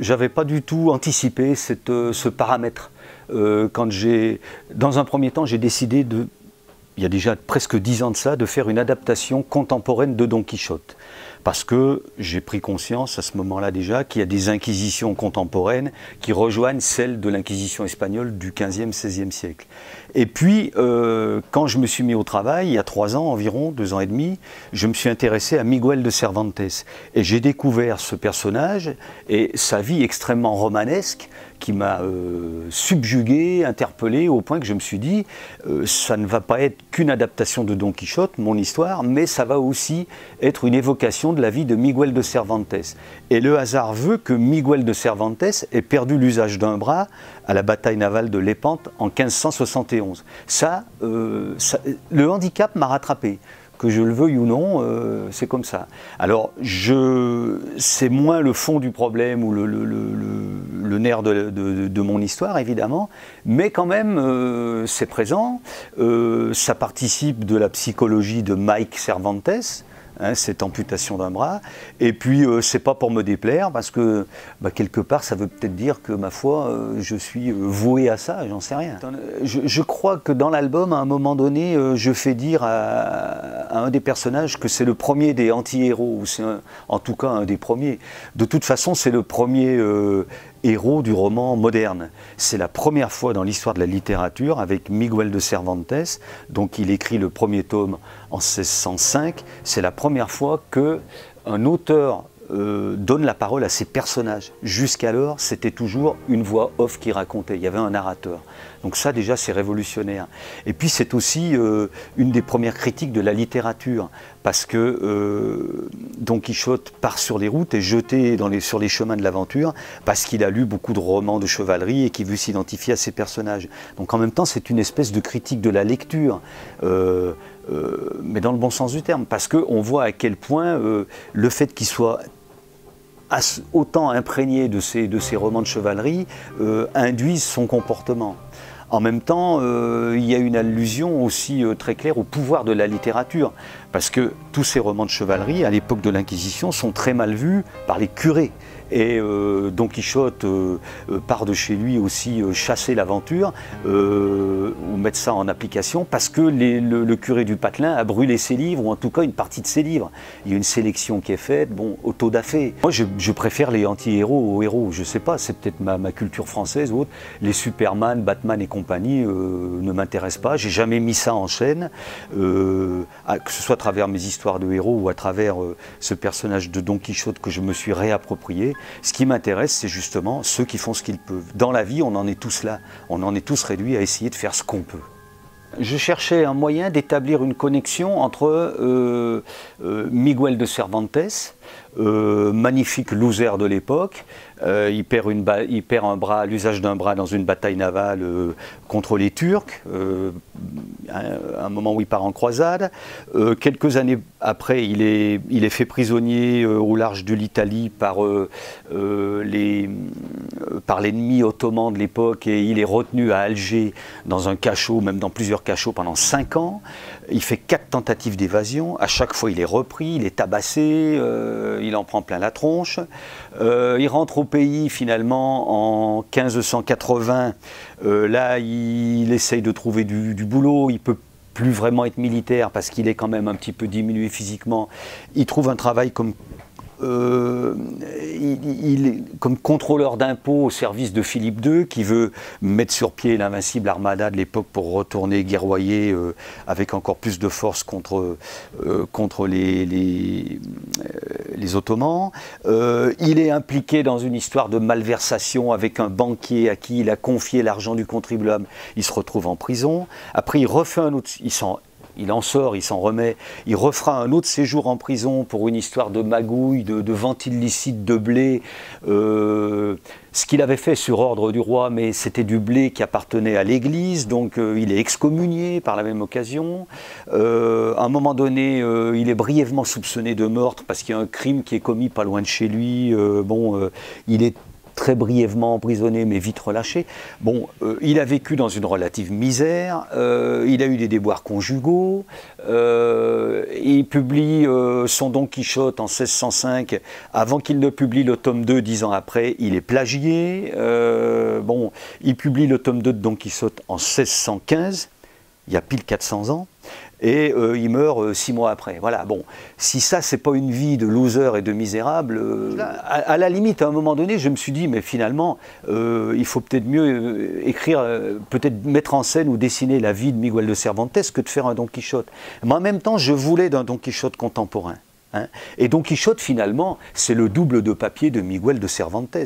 J'avais pas du tout anticipé euh, ce paramètre. Euh, dans un premier temps, j'ai décidé de, il y a déjà presque dix ans de ça, de faire une adaptation contemporaine de Don Quichotte parce que j'ai pris conscience à ce moment-là déjà qu'il y a des inquisitions contemporaines qui rejoignent celles de l'inquisition espagnole du 15e, 16e siècle. Et puis, euh, quand je me suis mis au travail, il y a trois ans environ, deux ans et demi, je me suis intéressé à Miguel de Cervantes. Et j'ai découvert ce personnage et sa vie extrêmement romanesque qui m'a euh, subjugué, interpellé, au point que je me suis dit, euh, ça ne va pas être qu'une adaptation de Don Quichotte, mon histoire, mais ça va aussi être une évocation de la vie de Miguel de Cervantes. Et le hasard veut que Miguel de Cervantes ait perdu l'usage d'un bras à la bataille navale de Lépante en 1571. Ça, euh, ça le handicap m'a rattrapé que je le veuille ou non, euh, c'est comme ça. Alors, c'est moins le fond du problème ou le, nerf de, mon histoire, évidemment, mais quand même, euh, c'est présent. Euh, ça participe de la psychologie de Mike Cervantes, Hein, cette amputation d'un bras. Et puis, euh, c'est pas pour me déplaire, parce que bah, quelque part, ça veut peut-être dire que, ma foi, euh, je suis euh, voué à ça, j'en sais rien. Je, crois que dans l'album, à un moment donné, je fais dire à, un des personnages que c'est le premier des anti-héros, ou c'est en tout cas un des premiers. De toute façon, c'est le premier héros du roman moderne. C'est la première fois dans l'histoire de la littérature avec Miguel de Cervantes, donc il écrit le premier tome en 1605. C'est la première fois que un auteur euh, donne la parole à ses personnages. Jusqu'alors, c'était toujours une voix off qui racontait, il y avait un narrateur. Donc ça déjà, c'est révolutionnaire. Et puis c'est aussi euh, une des premières critiques de la littérature, parce que euh, Don Quichotte part sur les routes et jeté sur les chemins de l'aventure, parce qu'il a lu beaucoup de romans de chevalerie et qu'il veut s'identifier à ses personnages. Donc en même temps, c'est une espèce de critique de la lecture. mais dans le bon sens du terme, parce qu'on voit à quel point le fait qu'il soit autant imprégné de ces, de ces romans de chevalerie, euh, induisent son comportement. En même temps, euh, il y a une allusion aussi euh, très claire au pouvoir de la littérature, parce que tous ces romans de chevalerie, à l'époque de l'Inquisition, sont très mal vus par les curés. Et euh, Don Quichotte euh, euh, part de chez lui aussi chasser l'aventure, ou mettre ça en application, parce que le, curé du Patelin a brûlé ses livres, ou en tout cas une partie de ses livres. Il y a une sélection qui est faite, bon, au taux d'affaire. Moi, je, préfère les anti-héros aux héros. Je sais pas, c'est peut-être ma, culture française ou autre. Les Superman, Batman et compagnie ne m'intéressent pas. J'ai jamais mis ça en chaîne, que ce soit travers mes histoires de héros ou à travers ce personnage de Don Quichotte que je me suis réapproprié. Ce qui m'intéresse, c'est justement ceux qui font ce qu'ils peuvent. Dans la vie, on en est tous là. On en est tous réduits à essayer de faire ce qu'on peut. Je cherchais un moyen d'établir une connexion entre euh, euh, Miguel de Cervantes, euh, magnifique loser de l'époque. Euh, il, perd un bras, l'usage d'un bras dans une bataille navale euh, contre les Turcs, à un moment où il part en croisade. quelques années après, il est, fait prisonnier au large de l'Italie par l'ennemi ottoman de l'époque et il est retenu à Alger dans un cachot, même dans plusieurs cachots pendant cinq ans. Il fait quatre tentatives d'évasion. À chaque fois, il est repris, il est tabassé, euh, il en prend plein la tronche. Euh, il rentre au pays finalement en 1580. Euh, là, il, essaye de trouver du, du boulot. Il peut plus vraiment être militaire parce qu'il est quand même un petit peu diminué physiquement. Il trouve un travail comme euh, il, est comme contrôleur d'impôts au service de Philippe II, qui veut mettre sur pied l'invincible armada de l'époque pour retourner guerroyer euh, avec encore plus de force contre, euh, contre les, les, les Ottomans. il est impliqué dans une histoire de malversation avec un banquier à qui il a confié l'argent du contribuable. Il se retrouve en prison. Après, il refait un autre. Il il en sort, il s'en remet, il refera un autre séjour en prison pour une histoire de magouille, de, vente illicite de blé. Euh, ce qu'il avait fait sur ordre du roi, mais c'était du blé qui appartenait à l'Église, donc euh, il est excommunié par la même occasion. Euh, à un moment donné, il est brièvement soupçonné de meurtre parce qu'il y a un crime qui est commis pas loin de chez lui. bon, il est très brièvement emprisonné mais vite relâché. Bon, euh, il a vécu dans une relative misère, euh, il a eu des déboires conjugaux, euh, il publie son Don Quichotte en 1605, avant qu'il ne publie le tome 2 dix ans après, il est plagié. bon, il publie le tome 2 de Don Quichotte en 1615, il y a pile 400 ans et euh, il meurt euh, six mois après. Voilà, bon, si ça, c'est pas une vie de loser et de misérable, euh, à, la limite, à un moment donné, je me suis dit, mais finalement, il faut peut-être mieux écrire, peut-être mettre en scène ou dessiner la vie de Miguel de Cervantes que de faire un Don Quichotte. Mais en même temps, je voulais d'un Don Quichotte contemporain. Hein. Et Don Quichotte, finalement, c'est le double de papier de Miguel de Cervantes.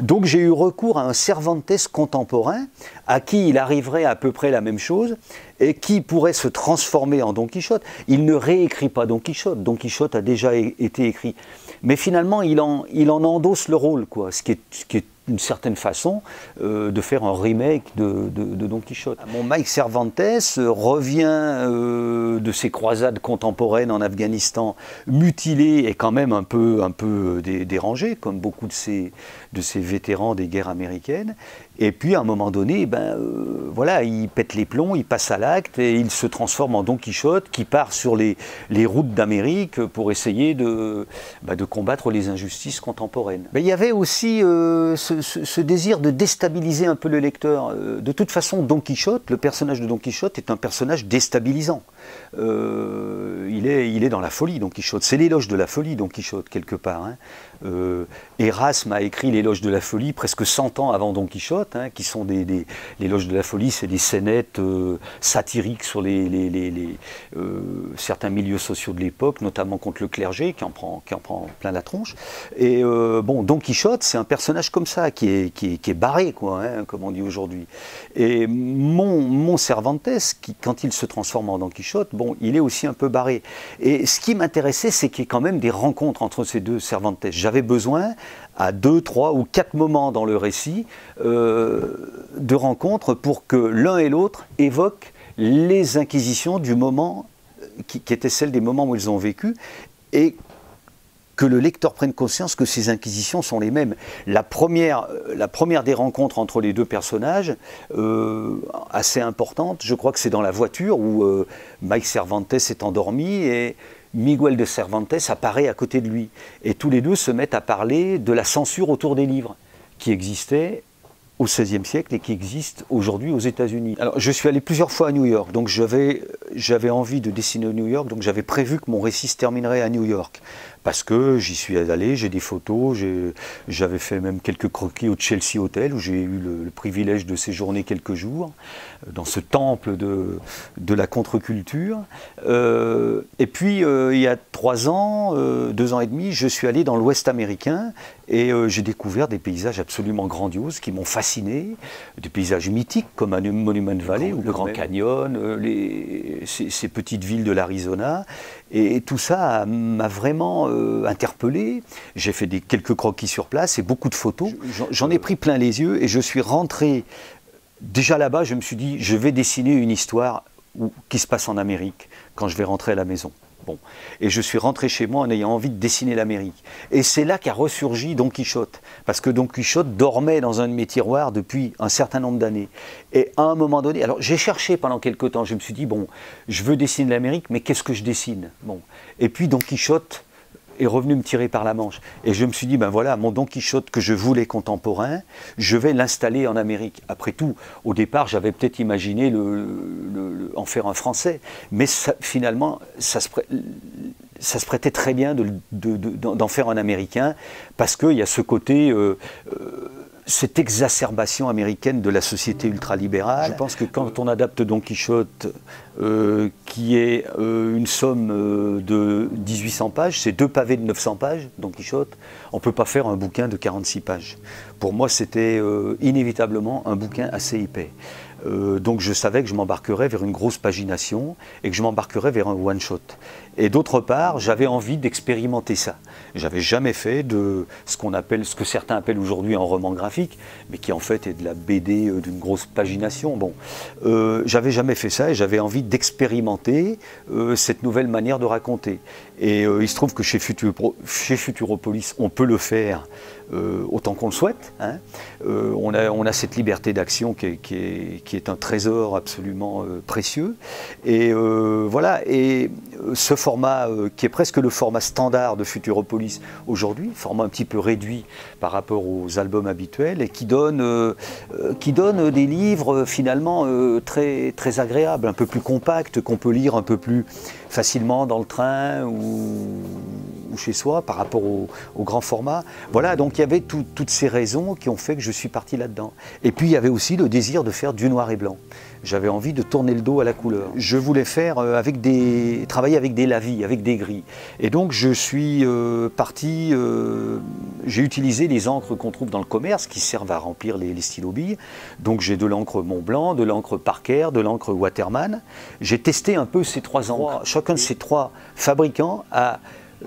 Donc j'ai eu recours à un Cervantes contemporain à qui il arriverait à peu près la même chose et qui pourrait se transformer en Don Quichotte. Il ne réécrit pas Don Quichotte. Don Quichotte a déjà été écrit. Mais finalement, il en, il en endosse le rôle, quoi, ce qui est, une certaine façon euh, de faire un remake de, Don Quichotte. Mon Mike Cervantes revient euh, de ses croisades contemporaines en Afghanistan, mutilé et quand même un peu, dérangé, comme beaucoup de ces, de ces vétérans des guerres américaines. Et puis à un moment donné, ben, euh, voilà, il pète les plombs, il passe à l'acte et il se transforme en Don Quichotte qui part sur les, les routes d'Amérique pour essayer de, ben, de combattre les injustices contemporaines. Il y avait aussi ce, ce, désir de déstabiliser un peu le lecteur. Euh, de toute façon, Don Quichotte, le personnage de Don Quichotte est un personnage déstabilisant. Euh, il, est, il est dans la folie, Don Quichotte. C'est l'éloge de la folie, Don Quichotte, quelque part. Hein. Euh, Erasme a écrit l'éloge de la folie presque 100 ans avant Don Quichotte, hein, qui sont des, des l'éloge de la folie, c'est des scénettes euh, satiriques sur euh, certains milieux sociaux de l'époque, notamment contre le clergé, qui en prend, qui en prend plein la tronche. Et bon, Don Quichotte, c'est un personnage comme ça, qui est, qui est, qui est barré, quoi, hein, comme on dit aujourd'hui. Et mon, mon Cervantes, qui, quand il se transforme en Don Quichotte, bon, il est aussi un peu barré. Et ce qui m'intéressait, c'est qu'il y ait quand même des rencontres entre ces deux Cervantes j'avais besoin, à deux, trois ou quatre moments dans le récit, euh, de rencontres pour que l'un et l'autre évoquent les inquisitions du moment qui, étaient celles des moments où ils ont vécu et que le lecteur prenne conscience que ces inquisitions sont les mêmes. La première, la première des rencontres entre les deux personnages, euh, assez importante, je crois que c'est dans la voiture où euh, Mike Cervantes est endormi et Miguel de Cervantes apparaît à côté de lui. Et tous les deux se mettent à parler de la censure autour des livres qui existait au XVIe siècle et qui existe aujourd'hui aux États-Unis. Alors, je suis allé plusieurs fois à New York, donc j'avais envie de dessiner à New York, donc j'avais prévu que mon récit se terminerait à New York parce que j'y suis allé, j'ai des photos, j'avais fait même quelques croquis au Chelsea Hotel où j'ai eu le, privilège de séjourner quelques jours euh, dans ce temple de, de la contre-culture. Euh, et puis euh, il y a trois ans, deux ans et demi, je suis allé dans l'Ouest américain et j'ai découvert des paysages absolument grandioses qui m'ont fasciné, des paysages mythiques comme un Monument Valley ou le Grand Canyon, les, ces, ces petites villes de l'Arizona. Et tout ça m'a vraiment euh, interpellé. J'ai fait des, quelques croquis sur place et beaucoup de photos. J'en ai pris plein les yeux et je suis rentré. Déjà là-bas, je me suis dit, je vais dessiner une histoire qui se passe en Amérique quand je vais rentrer à la maison. Et je suis rentré chez moi en ayant envie de dessiner l'Amérique. Et c'est là qu'a ressurgi Don Quichotte. Parce que Don Quichotte dormait dans un de mes tiroirs depuis un certain nombre d'années. Et à un moment donné, alors j'ai cherché pendant quelques temps, je me suis dit, bon, je veux dessiner l'Amérique, mais qu'est-ce que je dessine? Bon. Et puis Don Quichotte est revenu me tirer par la manche. Et je me suis dit, ben voilà, mon Don Quichotte que je voulais contemporain, je vais l'installer en Amérique. Après tout, au départ, j'avais peut-être imaginé en faire un français, mais finalement, ça se, ça se, prêtait très bien d'en faire un américain, parce qu'il y a ce côté... Euh, euh, cette exacerbation américaine de la société ultralibérale. Je pense que quand on adapte Don Quichotte, euh, qui est euh, une somme euh, de 1800 pages, c'est deux pavés de 900 pages, Don Quichotte, on ne peut pas faire un bouquin de 46 pages. Pour moi c'était inévitablement un bouquin assez épais. Euh, donc je savais que je m'embarquerais vers une grosse pagination et que je m'embarquerais vers un one-shot. Et d'autre part, j'avais envie d'expérimenter ça. J'avais jamais fait de ce qu'on appelle, ce que certains appellent aujourd'hui un roman graphique, mais qui en fait est de la BD euh, d'une grosse pagination. Bon, euh, j'avais jamais fait ça et j'avais envie d'expérimenter cette nouvelle manière de raconter. Et il se trouve que chez, Futuropolis, on peut le faire euh, autant qu'on le souhaite. Hein. Euh, on, a, cette liberté d'action qui, est, un trésor absolument euh, précieux. Et voilà, ce format qui est presque le format standard de Futuropolis aujourd'hui, format un petit peu réduit par rapport aux albums habituels, et qui donne, qui donne des livres finalement très, très agréables, un peu plus compacts, qu'on peut lire un peu plus facilement dans le train ou, chez soi par rapport au, grand format. Voilà, donc il y avait toutes ces raisons qui ont fait que je suis parti là-dedans. Et puis il y avait aussi le désir de faire du noir et blanc. J'avais envie de tourner le dos à la couleur. Je voulais faire euh, avec des, travailler avec des lavis, avec des gris. Et donc je suis euh, parti, euh, j'ai utilisé les encres qu'on trouve dans le commerce qui servent à remplir les, les stylos billes. Donc j'ai de l'encre Mont Blanc, de l'encre Parker, de l'encre Waterman. J'ai testé un peu ces trois encres. Chacun de ces trois fabricants a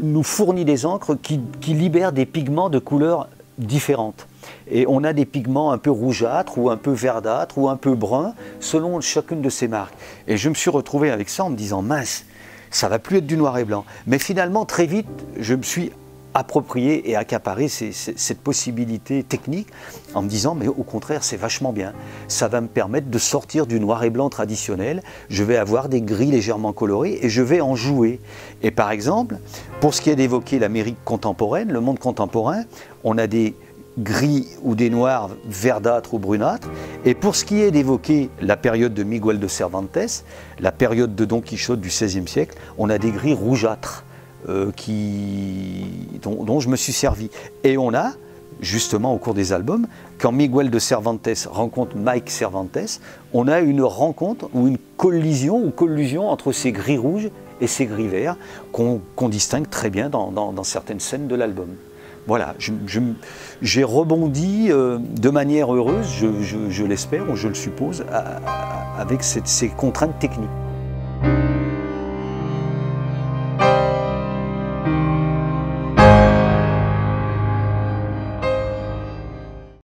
nous fournit des encres qui, libèrent des pigments de couleurs différentes. Et on a des pigments un peu rougeâtres ou un peu verdâtres ou un peu bruns selon chacune de ces marques. Et je me suis retrouvé avec ça en me disant mince, ça va plus être du noir et blanc. Mais finalement, très vite, je me suis approprier et accaparer cette possibilité technique en me disant mais au contraire c'est vachement bien. Ça va me permettre de sortir du noir et blanc traditionnel. Je vais avoir des gris légèrement colorés et je vais en jouer. Et par exemple, pour ce qui est d'évoquer l'Amérique contemporaine, le monde contemporain, on a des gris ou des noirs verdâtres ou brunâtres. Et pour ce qui est d'évoquer la période de Miguel de Cervantes, la période de Don Quichotte du XVIe siècle, on a des gris rougeâtres. Euh, dont, je me suis servi. Et on a, justement au cours des albums, quand Miguel de Cervantes rencontre Mike Cervantes, on a une rencontre ou une collision ou collusion entre ces gris rouges et ces gris verts qu'on distingue très bien dans, certaines scènes de l'album. Voilà, j'ai rebondi euh, de manière heureuse, je, l'espère ou je le suppose, avec ces contraintes techniques.